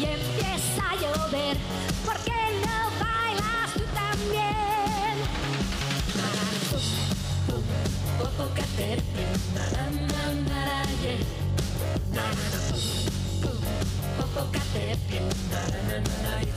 y empieza a llover, ¿por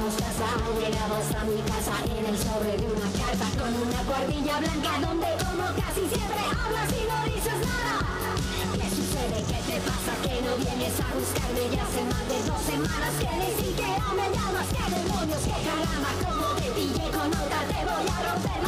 Color de la mostaza Llegaba hasta mi casa en el sobre de una carta Con una cuartilla blanca donde como casi siempre hablas y no dices nada ¿Qué sucede? ¿Qué te pasa? Que no vienes a buscarme ya hace más de dos semanas Que ni siquiera me llamas ¿Qué demonios? ¿Qué caramba? Como te pillé con otra te voy a romper